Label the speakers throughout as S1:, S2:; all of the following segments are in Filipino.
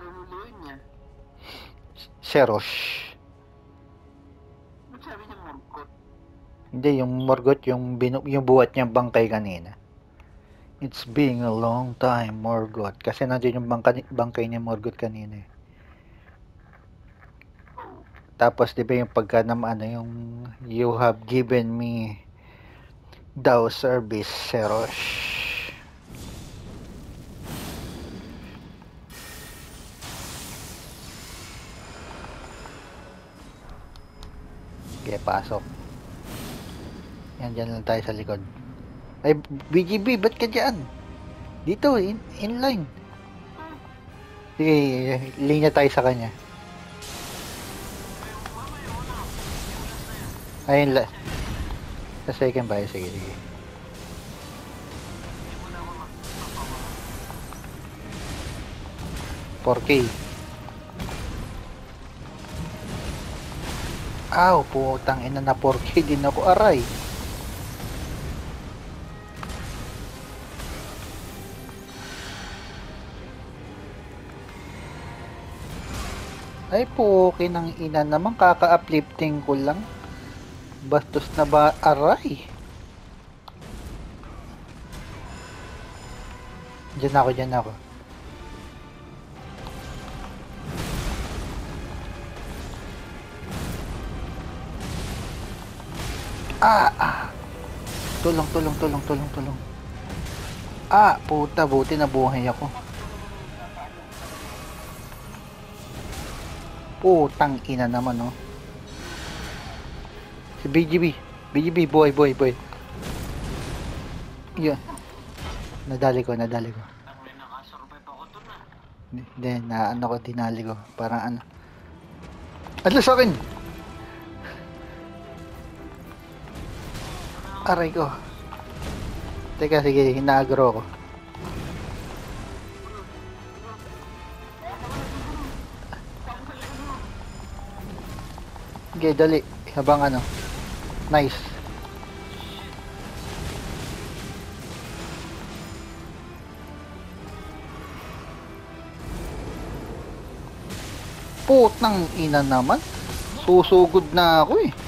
S1: paano luluin niya?
S2: Serosh.
S1: Ba't sabi niya Morgot?
S2: Hindi, yung Morgot, yung, binu- yung buhat niyang bangkay kanina. It's been a long time, Morgot. Kasi nandiyan yung bangka, bangkay ni Morgot kanina. eh. Tapos, di ba yung pagka na ano, yung you have given me thou service, Serosh. Okay, pasok. Yan, dyan lang tayo sa likod. Ay, BGB, ba't ka dyan? Dito, in, inline. Sige, linya tayo sa kanya. Ayun la. Sa second ba? Sige, sige. K. Aw, putang ina na 4K din ako aray. Ay po, okay ina naman, kaka-uplifting ko lang. Bastos na ba aray? Diyan ako, diyan ako. Ah, ah. Tulong, tulong, tulong, tulong, tulong. Ah, puta, buti na buhay ako. Putang ina naman, oh. Si BGB. BGB, boy, boy, boy. Yun. Nadali ko, nadali ko. Hindi, na ano ko, dinali ko. Parang ano. Atlas sa akin! Aray ko. Teka, sige, hinagro ko. Sige, dali. Habang ano. Nice. Putang ina naman. Susugod na ako eh.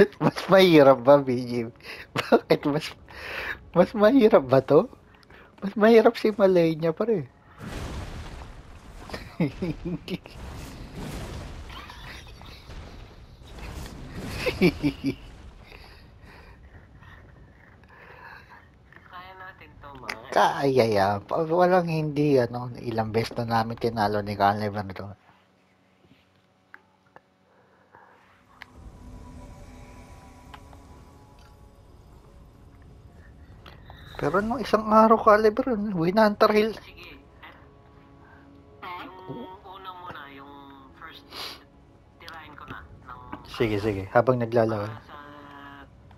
S2: Mas, mas mahirap ba, BG? Bakit mas mas mahirap ba to? Mas mahirap si Malaya pare.
S1: Kaya natin to, mga.
S2: Kaya. Pa- Walang hindi, ano, ilang beses na namin tinalo ni Caliban to. Pero nung isang araw Caliban, Winantar Hill,
S1: Sige. Yung una muna, yung first, tirahin ko na. Ng,
S2: Sige, sige. Habang naglalaro.
S1: para sa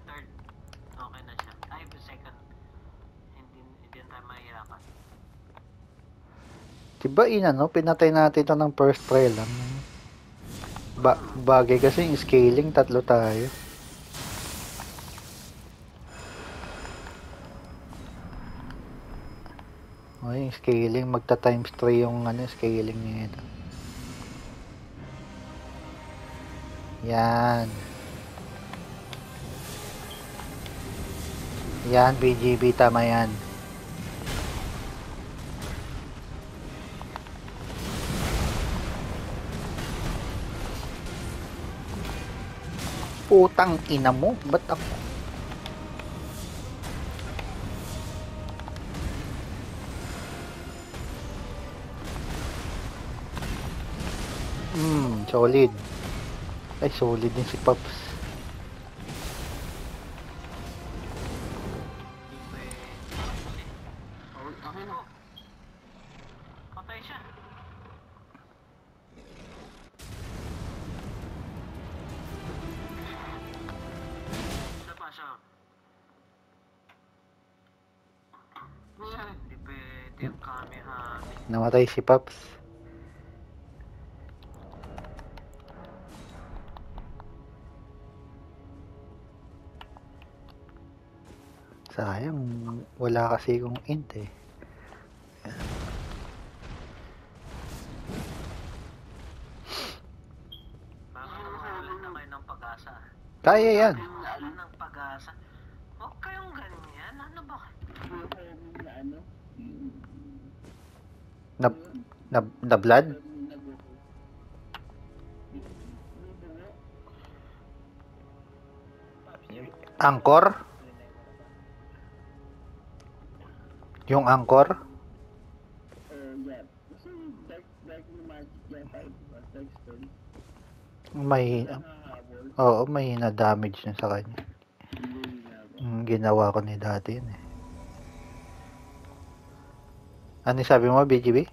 S1: third, okay na siya. Ay, second, hindi, hindi na tayo mahirapan.
S2: Diba inano, pinatay natin ito ng first try lang. Ba bagay kasi yung scaling, tatlo tayo. O yung scaling, magta times 3 yung ano, scaling niya ito. Yan. Yan, BGB, tama yan. Putang ina mo, ba't ako? Solid. Ay, solid din si Pops. Namatay si Pops. Sayang, wala kasi kong int eh. Kaya yan.
S1: Huwag kayong ganyan. Ano ba?
S2: Na, na, na blood? Angkor? Yung angkor? May, oo, may na-damage na sa kanya. Mm, ginawa ko ni dati yun eh. Ano sabi mo, BGB?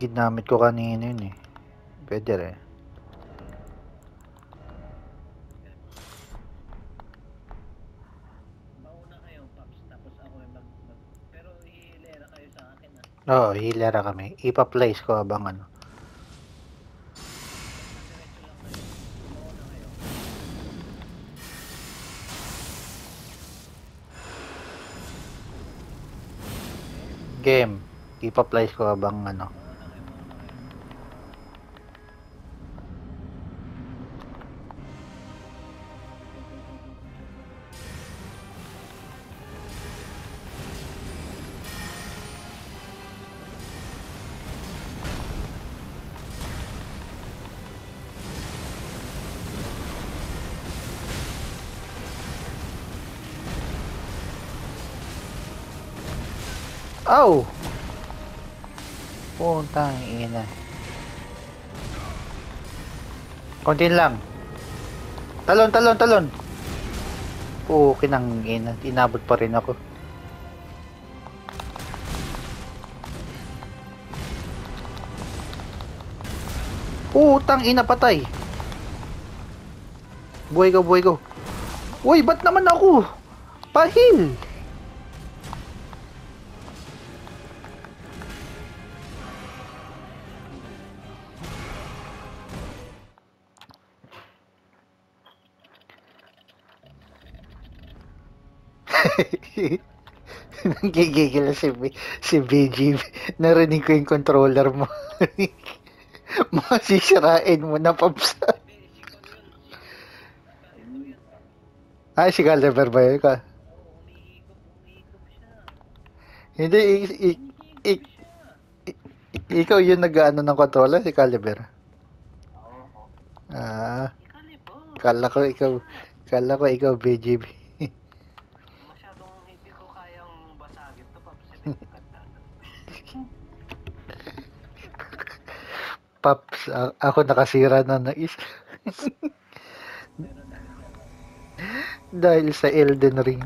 S2: Ginamit ko kanina yun eh. Pwede rin.
S1: Mauna kayo, Pops. Tapos ako ay mag... mag pero ihilera kayo sa
S2: Oo, hilera kami. Ipa-place ko abang ano. Game. Ipa-place ko abang ano. Aw! Puntang ina. Kontin lang. Talon, talon, talon. Oo, kinang ina. Inabot pa rin ako. Putang ina patay. Buhay ko, buhay ko. Uy, ba't naman ako? Pahil. Gigigil si, B- si BG. Narinig ko yung controller mo. Masisirain mo na, Pops. Ay, si Caldever ba yun ka? Hindi, i- i- i- ikaw yung nag-ano ng controller, si Caliber.
S1: Oo.
S2: Ah, kala ko ikaw, kala ko ikaw BGB.
S1: Masyadong hindi ko kayang basagin to, Pops. Sinisikat na.
S2: Pops, a- ako nakasira na na is. Dahil sa Elden Ring.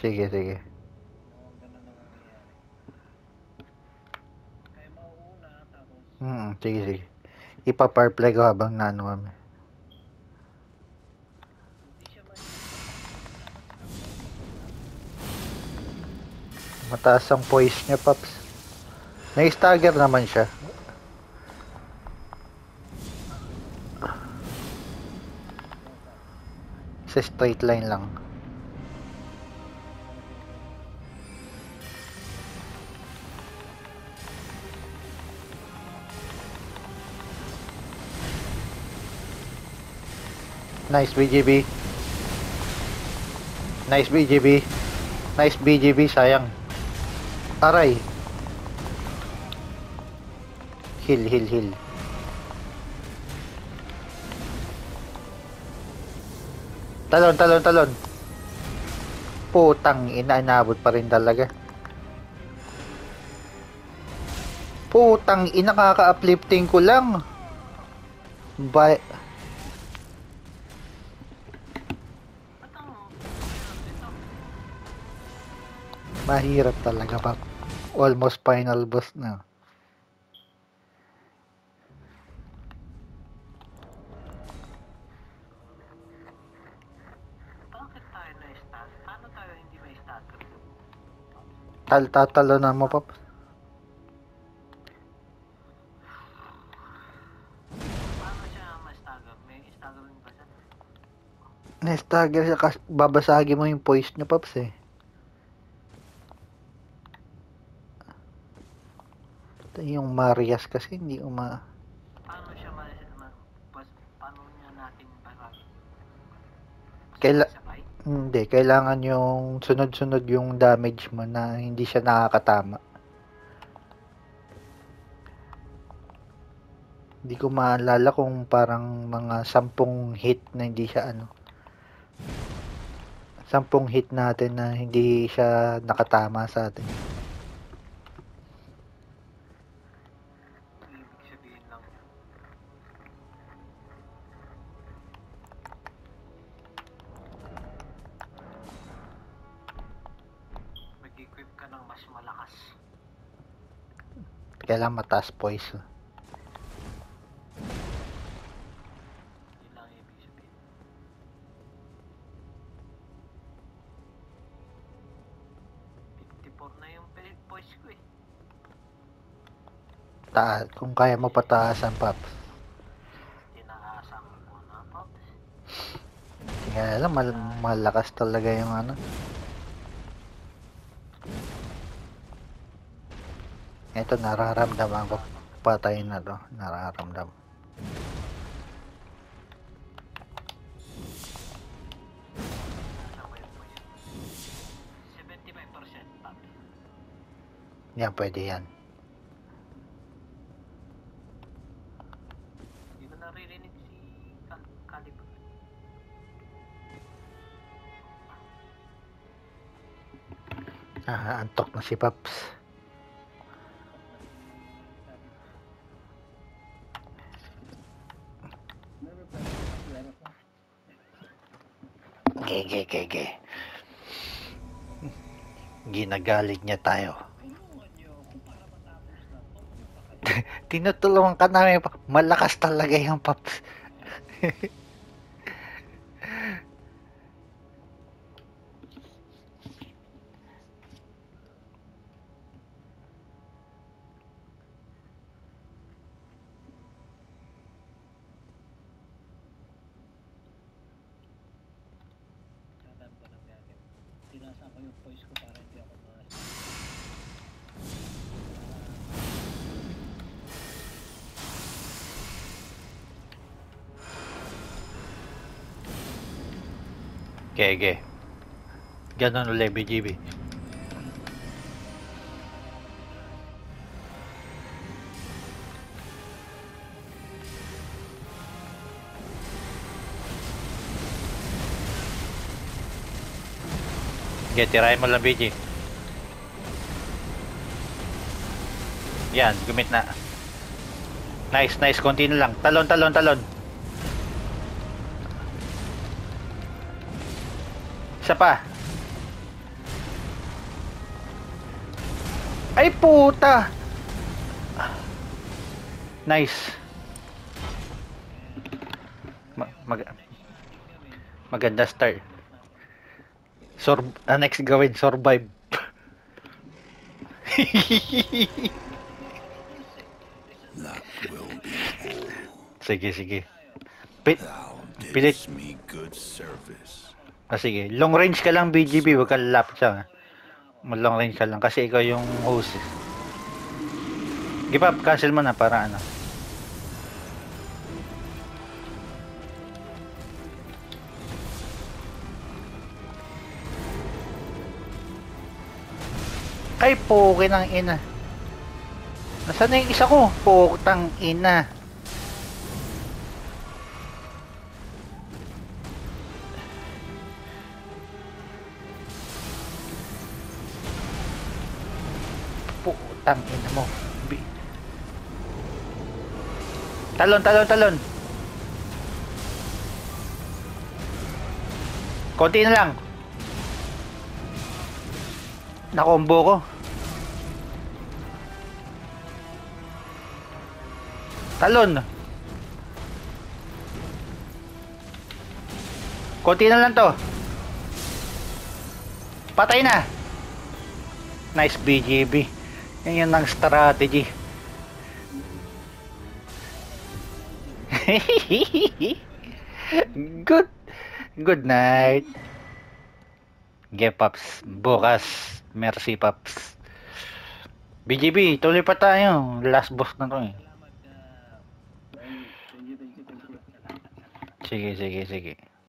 S2: Sige, sige. Hmm, sige, sige. Ipa-power play ko habang nano kami. Mataas ang poise niya, Pops. May stagger naman siya. Sa straight line lang. Nice BGB. Nice BGB. Nice BGB, sayang. Aray. Heal, heal, heal. Talon, talon, talon. Putang ina, inabot pa rin talaga. Putang ina, kaka-uplifting ko lang. Ba mahirap talaga, pap. Almost final boss na. Tal tatalo na mo,
S1: siya?
S2: Na-stagger siya kasi babasagin mo yung poise niya, Paps eh. Yung Marias kasi hindi uma...
S1: Paano siya ma... paano niya natin para...
S2: Kaila-? Hindi, kailangan yung sunod-sunod yung damage mo na hindi siya nakakatama. Hindi ko maalala kung parang mga sampung hit na hindi siya ano. Sampung hit natin na hindi siya nakatama sa atin.
S1: Mas malakas.
S2: Kailangan mataas
S1: ko eh.
S2: Taas, kung kaya mo pataasan, Paps.
S1: Tinaasang mo na, Pops.
S2: Kaya alam, mal- malakas talaga yung ano. Ito, nararamdaman ko. Patay na to. Nararamdam.
S1: Nasa ko yung voice. 75% Pops.
S2: Yan, pwede yan. Ah, antok na si Paps. Gege, gege. Ginagalit niya tayo. Tinutulungan ka namin. Malakas talaga yung Paps.
S1: Tinasa ko yung voice ko para hindi ako mas...
S2: Gege. Ganon ulit, BGB. Okay, tirahin mo lang, BG. Yan, gumit na. Nice, nice. Konti na lang. Talon, talon, talon. Isa pa. Ay, puta! Nice. Ma mag maganda start. Sor ah, next gawin, survive.
S3: That will be
S2: sige, sige. Pi
S3: thou
S2: Pilit.
S3: me good service.
S2: ah, sige. Long range ka lang, BGB. Huwag ka lalapit siya. Long range ka lang. Kasi ikaw yung host. eh. Give up. Cancel mo na para ano. Ay, poke ng ina. Nasaan na yung isa ko? Poketang ina. Putang ina mo. Talon, talon, talon. Konti na lang. Na-combo ko. Talon. Konti na lang to. Patay na. Nice BGB. Yan yun ang strategy. Good. Good night. Gepaps bukas Merci, Paps. BGB, tuloy pa tayo. Last boss na to eh. Sige, sige, sige.